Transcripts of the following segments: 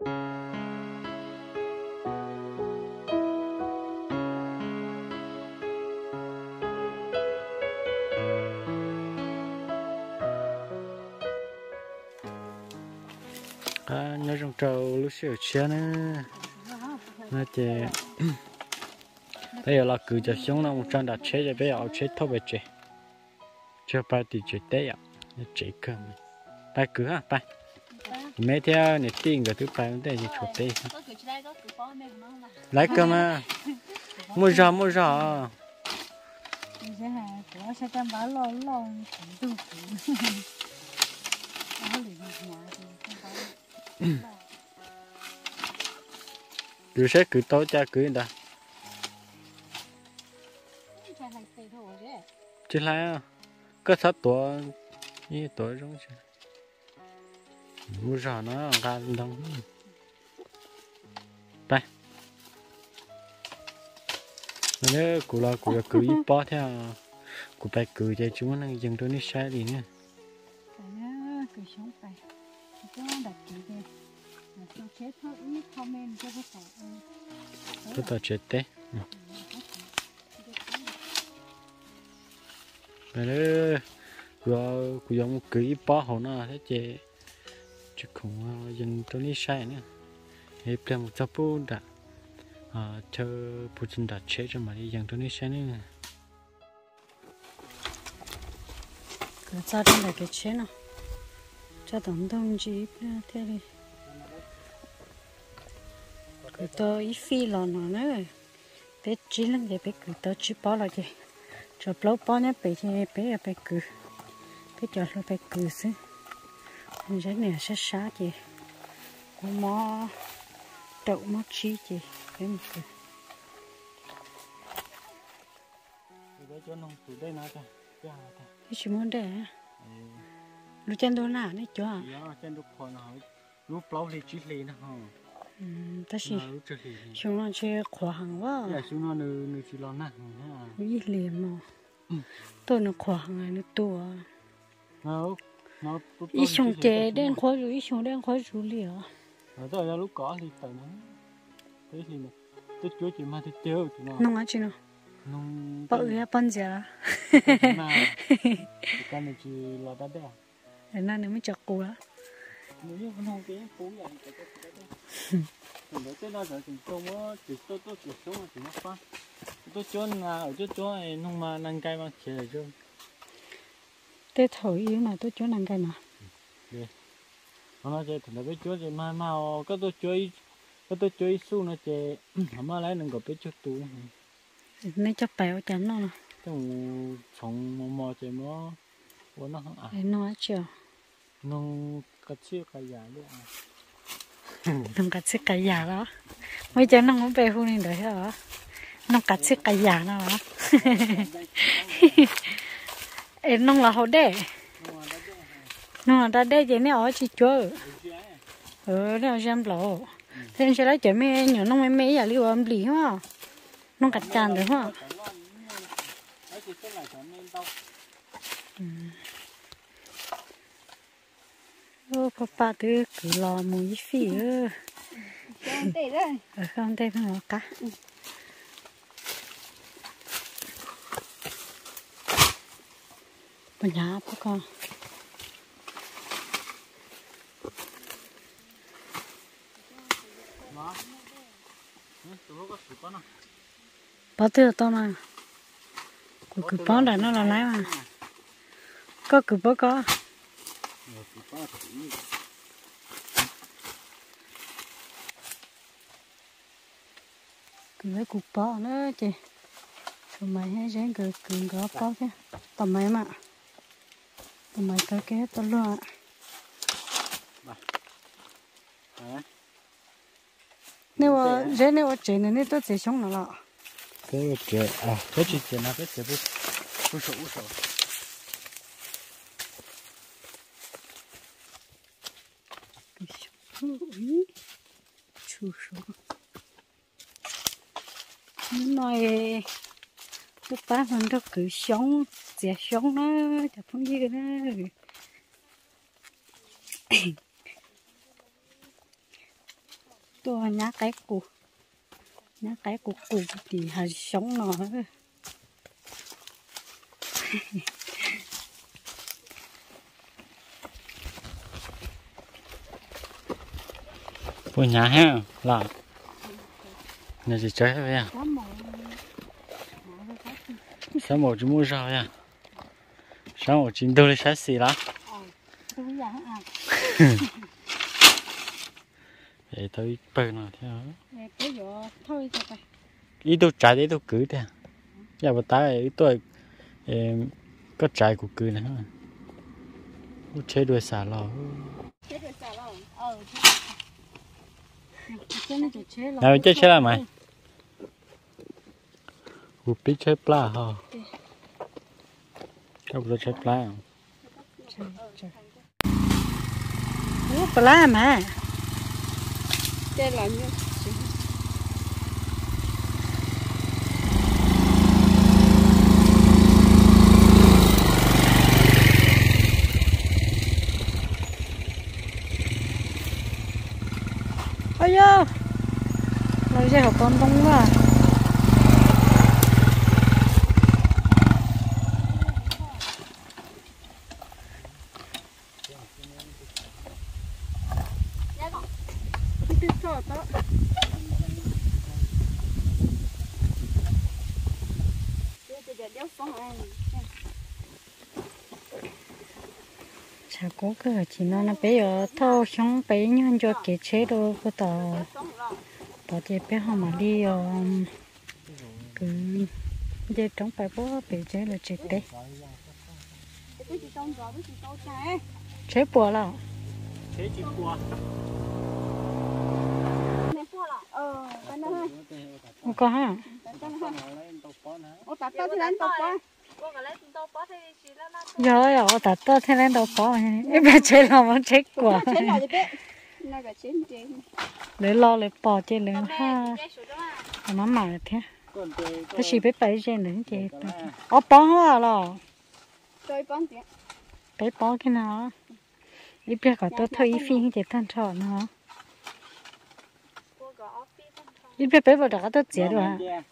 à nhớ trong trâu lúc xưa chia nữa nó chỉ bây giờ là cứ cho xuống nó một trăm đặt chế cho bây giờ chế thâu về chế. Cho ba thì chế tế ạ. Nó chế cơm. Bài cứ ha bài mấy theo nè tiền cái thứ ba vấn gì chụp tế lấy cơm à mua rau mua hà của sẽ cứ tối cha cứ đó chỉ là có thắt tuổi như tuổi giống chứ mua rau nó gan đông đây. Nếu cụ là cụ cứ ít bỏ theo cụ phải cứ cho chúng nó dừng cho nó sai đi nữa cứ sống phải. Cái đặt cái gì nó chết thôi ít comment cho cái phải tôi ta chết thế rồi đó rồi cụ giống cứ ít bỏ hồ nó thế chứ chứ không dừng cho nó sai nữa hết là một tập bút đã à chờ bút chân đã chết rồi mà đi dân tôi đi sai nữa cứ ra trong này cái chết nào cho tổng đồng chí thế đi cứ to ít phi lò nó nữa bé chỉ lên để bé cứ to chỉ bỏ lại vậy cho lâu bỏ nhá bé thì bé bé cứ bé cho nó bé cứ xí sẽ nè sát sát chị. Cũng mò đậu mò chi chị. Bé một cái cái gì muốn để lúc chân đồ nà đấy cho à chân lúc hồi nào lúc lâu thì chỉ lên ha ừ ta chỉ chưa chúng nó chơi khó hàng quá. Dạ chúng nó nữ nữ chỉ lo nặng ha ít liền mà. Tôi nó khó hàng này nó to nó nó ít xong chế đen khó rồi ít xong đen khó rồi liền rồi tôi ra lúc có thì tự nó thế thì tôi chúa chỉ mà tôi tiêu thì nó nông á chị nó nông bảo ơi bận giờ mà cái này chỉ là đã đẹp để nó nếu mới chặt cua á nếu như không cái phú vậy thì cái cái cái còn đấy cái nó rồi thì tôi mới chỉ tôi tôi chỉ xuống thì nó phát tôi chỗ là ở chỗ chỗ này nông mà năng cây mà chỉ là chỗ tết thổi yếu mà tôi chỗ nàng cái mà. Nó chơi thì nó biết chỗ thì mà mà có tôi chơi có tôi chơi su nó chơi mà lấy đừng có biết chỗ tu nó cho bèo chắn nó trong phòng mò mò chơi mò. Của nó không à nó chưa? Nông cái chiếc cái giả đấy à. Nông cắt xích cái giả đó. Mấy cháu nông cũng về khu này đấy hả? Nông cắt xích cái giả nó đó em nông là họ đẻ nông là ta đẻ vậy nè ở chỉ chúa ừ nó xem lộ thế nên sẽ lấy chở mẹ nhỏ nông mẹ mẹ giả liu âm lì ha nông cắt chàn rồi ha ô papa thứ cứ lo mũi phì ơ. Ở không đây nó cá bên nhà bác con. Bao tiêu to mà. Cứ cứ bó là nó là lái mà. Có cứ bó có. Cứ lấy cục bó nữa chị. Tụi mày hay ráng cứ cứ gõ bó chứ tụi mày mà tụi mày cái cái tụi luôn nếu mà ráng nếu chị này nếu tôi chỉ sống nó lọ. Cái chuyện à cái chuyện chuyện là cái chuyện bút? Bút sổ bút sổ. Chú số nói cái ta mình đâu cứ sống sẽ sống nó chả không gì cái đó tôi nhá cái cụ nhá cái cụ cụ thì hay sống nó phụ nhà ha là nhà gì chơi vậy à có sáng một chúng mua sao ya sáng một chín đôi sáng xì à để tôi bơi nào cho phải ít tôi trái đấy tôi cứ thế giờ bắt tay ít tôi em có trái của cứ nữa Ủa, chế đuôi xả lò chết rồi sao đâu ờ chết nó chỉ chết nào chế chế là mày Ủa, biết chế pla hả? Không có chế pla Ủa, bà la mà. Đây là như ôi yo lấy ra học con bông quá trò đó Đây, đây, đây, đéo phóng anh chả chỉ nó nó bây giờ thâu xong bé nhân cho cái chế độ cái tờ tờ chế bé họ mà đi ờ, cứ để trong bài bố bị chế là chế đấy. Cái gì cái gì chế bùa là chế chỉ qua Ờ, có hả? Cái nó. Ô, tao thì đánh tao quá rồi ở tại tao thế nên đâu có em bé chế là muốn chế quả nào để lo lấy bỏ chơi lên ha nó mà thế tôi gì biết bảy chơi nữa chế ở bỏ hoa là Chơi bé bỏ cái nào đi biết cả tôi thấy phim chế thanh trọ nó đi biết bé vào đó tôi chết rồi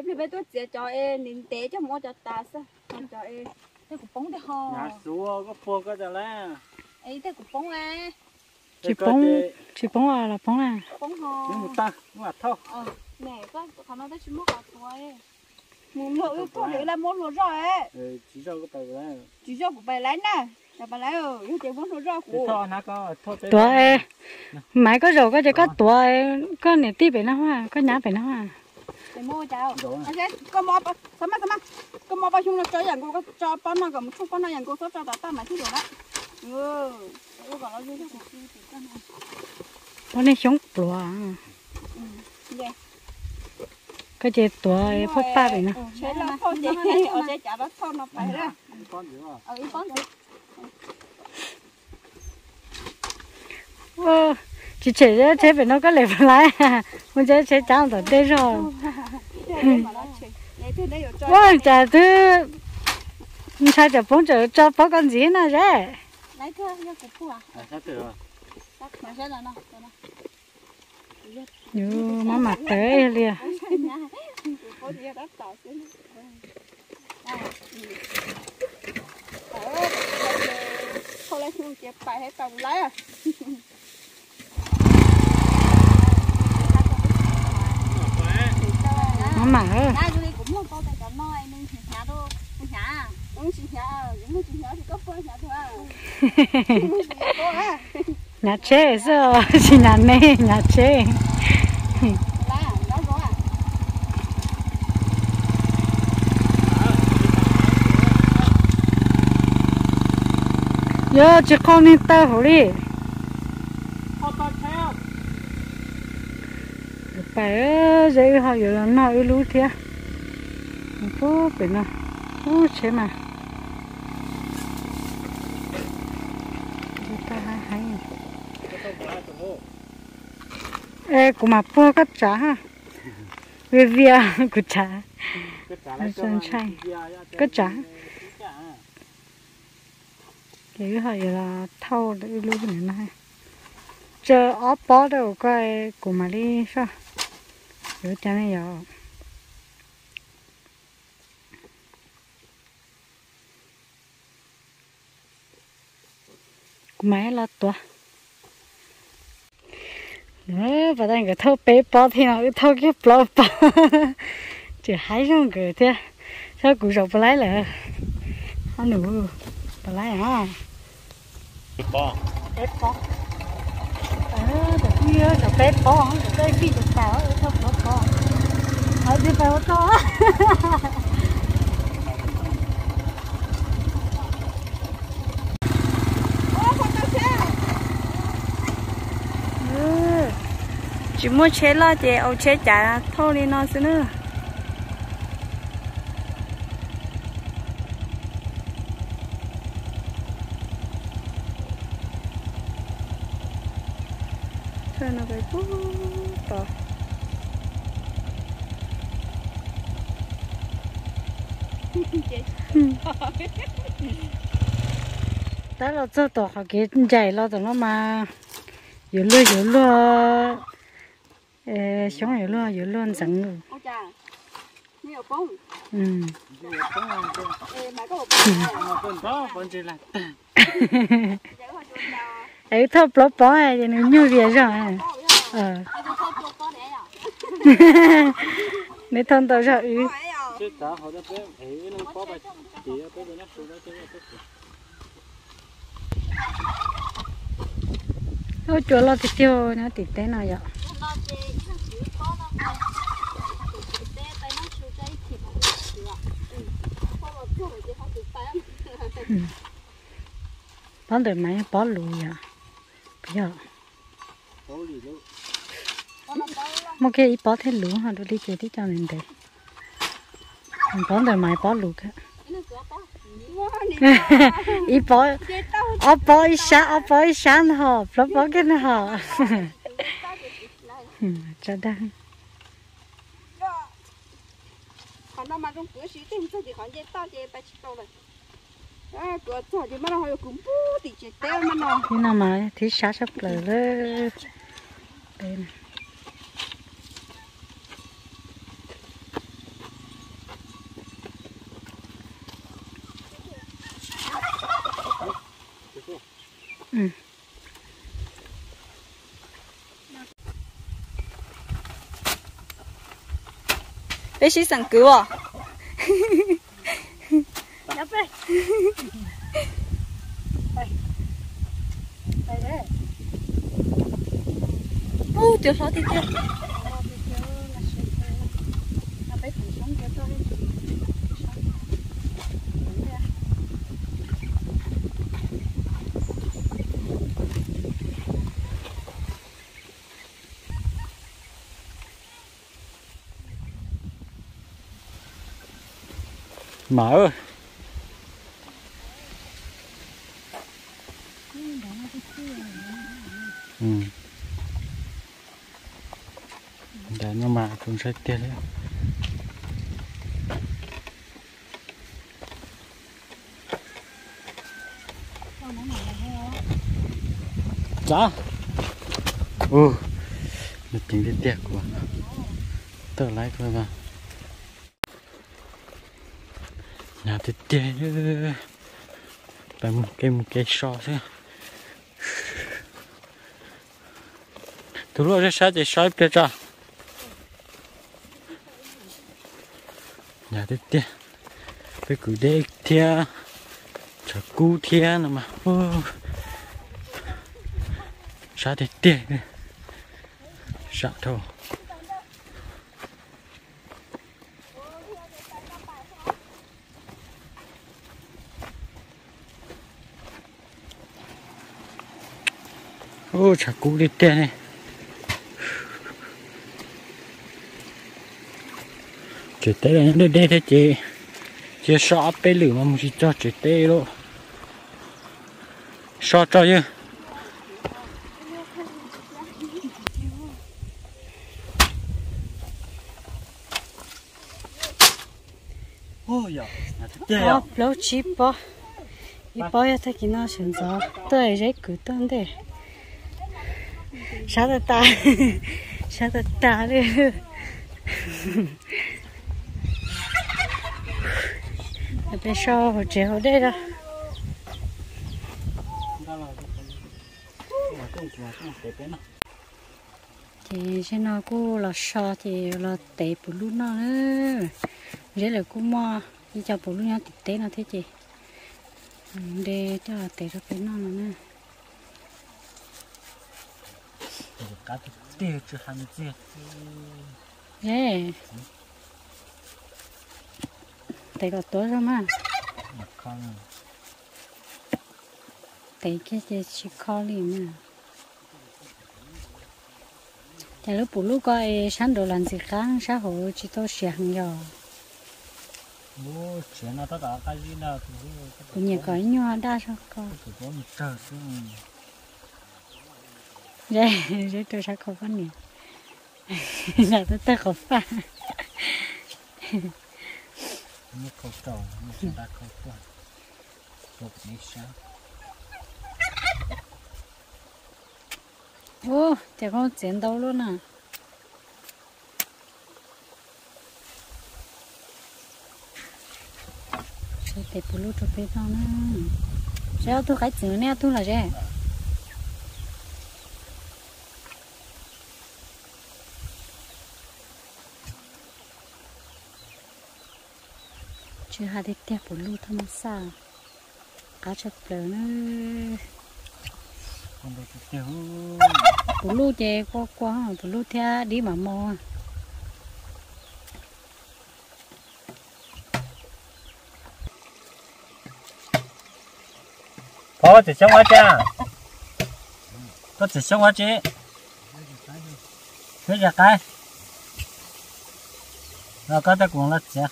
Em phải biết tôi chế cho em, nín tế cho mua cho ta sao? Không cho em. cái cục bóng đấy ho nhà xuống có phô có giờ lá Ấy, thế cục bóng à. chỉ bóng chỉ bóng à là bóng à Bóng ho. nhưng một ta nhưng mà thâu Ờ, nè, có khả năng tới chỉ mua cả thôi. Muốn lựa thôi để là mua lúa rồi ấy. ừ, chỉ cho cái tàu lá Chỉ cho của bài lấy nè. Bài muốn cái tới tuổi mày có rồi có chỉ có tuổi có nè tí bị nó hoa có nhá bị nó hoa để mua chào Rồi. anh sẽ có mua bao sao mà có mua bao nhiêu nó có cho bao nó một chút bao nó cô số cho ta ta mà thứ đồ đó ừ cô còn nó dưới cái cục kia thì cái này nó nên sống tuổi à Dạ. cái chỉ tuổi phốt ba bị nó chế là thôi chế ở chế trả đó thôi nó phải con à ở ý con ô chỉ chỉ cho chế bị nó có lệ lại muốn chế chế cháu tao đây rồi mà nó chế vậy thì đây ở cho ôi trời thứ sao cho bông cho cho bó con gì nữa vậy lấy thưa cái cục phụ à à sao từ rồi chắc mà sẽ là nó nó như má mặt tới liền có gì đó tạo chứ ờ thôi lấy xuống chép phải hết tàu lấy à má mặt ơi Nãy tôi đi cũng một câu tại chỗ nói nên chị nhà đâu chị nhà cũng chị nhà những người chị nhà thì có phơi nhà thôi cô á nhà chế sao chỉ nhà này nhà cô à. Giờ chỉ con đi tao hổ đi con con theo phải ờ, dễ họ giờ là nó ưu lú thế phố phải nó có chế mà. Ta hay hay ê cũng mà phố cắt trả ha? Về vía à? của chả. Trả Nó sơn chay. cắt trả. thì họ giờ là thâu để lú cái này chờ ốp bó đâu coi của mà đi sao? Rồi cho nên giờ máy là tua nữa và đang cái thâu bé bó thì nào cái thâu cái bó bó chỉ hai trong cái thế sao cụ rộng lấy là anh nữ bà lấy à bò bé bó ờ được kia được bé bó được cái gì được tao ở thâu ở Ờ, đi phải ô tô ừ. chỉ mua chế lo chị ông chế trả thôi đi nó xin nữa thôi nó phải bút tỏ đó là cho tỏ họ cái chạy lo tụi nó mà. Yếu lừa yếu lừa. Ê sống yếu lừa yếu lừa dẫn rồi. Ừ. Nào. ấy thôi bỏ bỏ này thì nó như vậy rồi ờ. Nếu thân tao ừ Phải à. chết cả họ đã bé ấy nó có bài chỉ bé xuống đó chứ chúa lo cái tiêu nó tỉ té nào vậy này. Ạ. Bán được máy bỏ lùi à bây giờ một cái ít bỏ thêm lúa hả đôi đi chơi đi cho nên đấy bán được máy bỏ lùi cả cái nó cửa tao. Wow, nè. ít bỏ Chê tao. ở bỏ ít sáng ở bỏ ít sáng hả bỏ bỏ cái nó hả Tao thì thịt này. Ừ, cho đang còn nó mà trong cửa sĩ tìm sao thì còn dây tao dây ba chỉ tao rồi à cửa thôi thì mà nó hơi cũng bú thì chỉ tao mà nó thế nào mà thì sáng sắp lờ lơ đây này ừ. Bé sĩ sẵn cứu à? Nhập đây. Ô tiểu khó thì kia mở ừ để nó mạ cũng sẽ tiết đấy Dạ. Ừ. Được tính đi tiết của Tớ lấy thôi mà. Nhà thì chê nữa. Phải một cái một cái so thế. tụi lúc sẽ sao thì sao biết cho Nhà thì chê Phải cứ đê tiệc. Chả cú tiệc nữa mà. Ô. Sao thì tiệc. Sao thôi. Ô chả cú đi tiệc này. Chị tế là những đây thế chị. Chị sợ bê lửa mà mình chỉ cho chị tê luôn. Sợ cho chứ. Ôi dạ, Ờ, lâu chỉ bỏ. Ít bỏ ya thay kia nó sinh ra. Tôi đấy. sao ta ta sao ta ta đi bên sau hồ chế đây đó. Thì trên nó cô là sao thì là tệ bù lúc nó nữa dễ là cô mua đi cho bù lúc nó tệ nó thế chị. Ừ, để cho tệ ra cái nó nữa cá tiêu chứ hành gì dễ tệ là tối rồi mà mà con cái gì chỉ khó liền mà thì lúc bù lúc coi sáng đồ làm gì khác xã hội chỉ tôi sẽ hàng giờ cũng nhiều cái nhỏ đa số có trời xuống dễ dễ tôi sẽ không có nhiều là tôi tôi không phải như câu trầu như chúng ta câu trầu một đi sao? Ô chả có chiến đấu luôn à. Sẽ để bù lúc cho bé tao nữa sẽ tôi cái chữ nè tôi là gì chưa hai đứa tiếp bù lúc thăm sao cá được tiêu bù lu chè qua qua bù lu theo đi mà mò. Có chỉ sống hóa cha? Có chỉ sống hóa chế thế là cái? Rồi có ta cũng là chả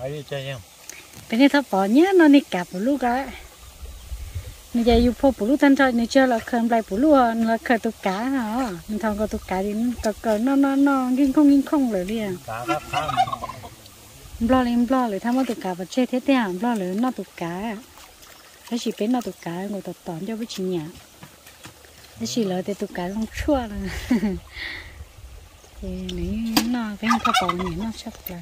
Hãy đi chơi không? bên đây thọ bỏ nhá nó đi cả bù lu cái bây giờ yêu phụ bù lu thân thôi nếu chưa là khơi lại bù lu là khơi tụ cá hả? Mình thằng có tụ cá thì cờ cờ nó nó nó kinh không kinh không rồi à. Cá gấp phá lo lên lo rồi tham tụ cá và chơi thế thế à? Lo rồi nó tụ cá cái gì bên nó tụ cá ngồi tập tón cho với chị nhà cái gì là thì tụ cá không chua rồi thì nếu nó bên thọ bỏ nhỉ nó chắc là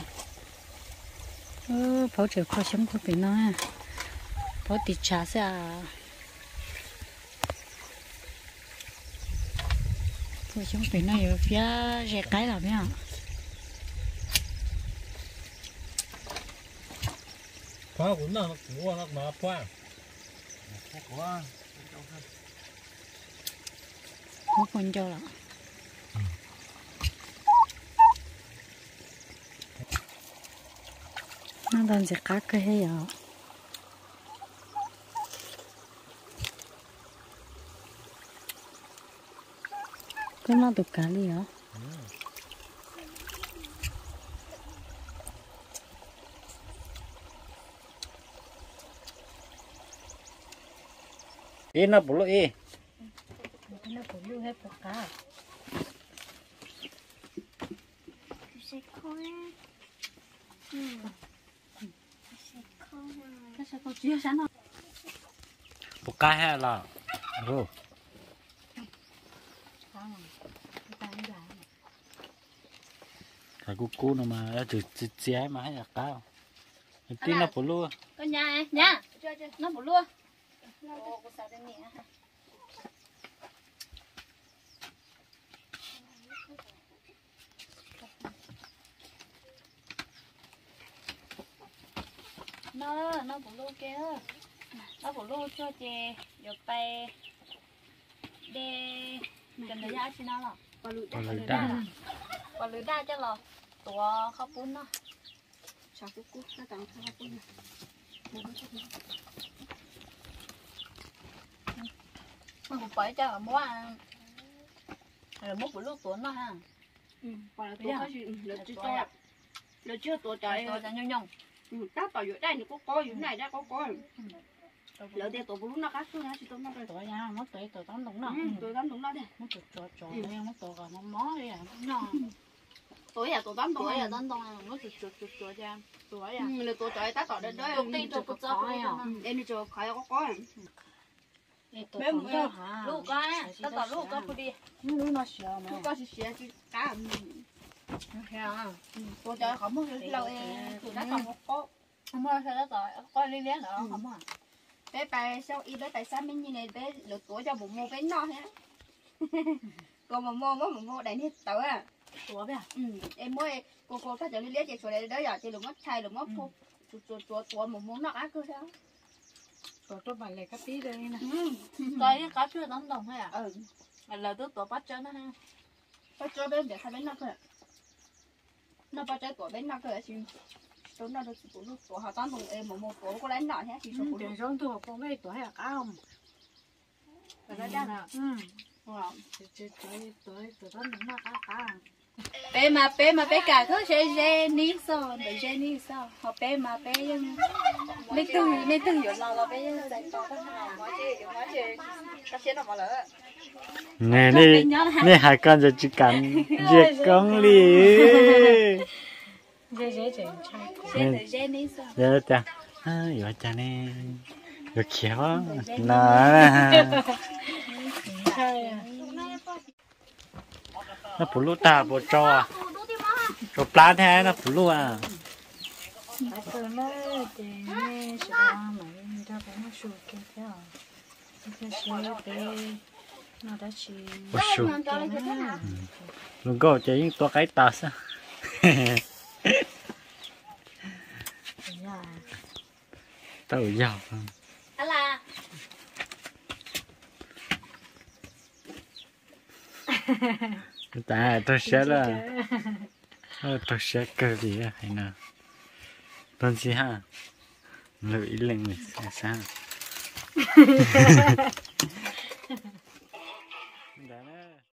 ơ phẫu trợ khó sống của bên nó à tì trà trả sẽ à phẫu sống bên nó ở phía rẻ cái là biết không Phá cũng nó của nó mà phá Của có con cho là nó đang giật cá cái hay à cái nó được cá đi hả Ý nó bù lụi nó cũng lưu hết được cá sẽ khó ừ sẽ khó cái sao sẵn không cá hay là dài Cái cú cú nó mà Nó chỉ chỉ chế mà hay là cá Tí nó bù lụi con nhà nhà nó một luôn Ồ, có sao đây nè nó nó phụ lô kia. Nó phụ lô cho chị được bay để cần thời gian xin nó là đã lời đa và lưới đa. cho là tụi không bún nó chào cô cô nó tặng cho cô nè mình cũng phải cho mua ăn. Rồi mua phụ lô tuấn nó ha. Ừ và là tôi có gì? Là chưa cho là chưa trời trời ơi. cho nhung nhung ừ các bảo dưỡng đây thì có coi dưỡng này ra có coi. Lỡ để tổ bún nó cắt xuống thì tôi nó rồi tuổi nhà mất tuổi tuổi tắm đúng Ừ, không tôi dám đúng đó đi mất tuổi trò trò đây mất tuổi còn món mó đây à nó tôi à tôi dám đúng tuổi là tắm đông mất tuổi tuổi tuổi tuổi cha tuổi à. Ừ là tôi trời ta tỏ đến đó Tôi tin có cho phải à. em đi cho khỏi có tuổi mẹ, cho hả? Lúc có á ta tỏ lúc có đi lúc nó sợ mà lúc có thì sẽ chứ cá tôi trời không có lâu em. Tôi đã tỏ có không có sao đó tuổi có liên liên nữa không à bé bà sao y bé tại sao mình như này bé lượt tuổi cho bụng mua bé no hết còn mà mua mới mà mua đại hết tàu à. Tuổi bé ừ em mới cô cô phát triển đi lấy chị này đó giờ chị đừng có thay đừng có phô chuột chuột chuột chuột mà muốn nó á cơ sao? Tôi bài này cái tí đây nè. Ừ. Tuổi cá chưa tắm đông hay à? Ừ. Là tôi tuổi bắt chân đó ha. Bắt cho bé để thay bé nó cơ nó bắt cho tuổi bé nó cơ chị? Tôi nó được tuổi lúc tuổi họ tán cùng em một một tuổi có lấy nọ hết chị số ừ tiền sống tôi có mấy tuổi hay là cá không đó ra nè ừ. Wow tuổi tuổi tuổi tắm đông là cá cá bé mà bé mà bé cả thứ sẽ dễ ní sao để dễ ní sao họ bé mà bé mấy từ mấy từ giờ lo là bé dạy to đó ha nói chứ nói chứ các chế nó mà lỡ nè đi nè hai con giờ chỉ cần việc con để sao giờ ta à giờ cha nè giờ khéo nè nó phụ lúa ta phụ cho cho plá thế nó phụ lúa à Tại tôi nó thì nghe sự ăn mà người ta phải nó sụt kia theo su cái luôn có chỉ những tua cái ta sao? Tao giàu là ta tôi sẽ là ờ, tôi sẽ cơ gì hay nào tôi gì ha. Lưỡi lên mình sao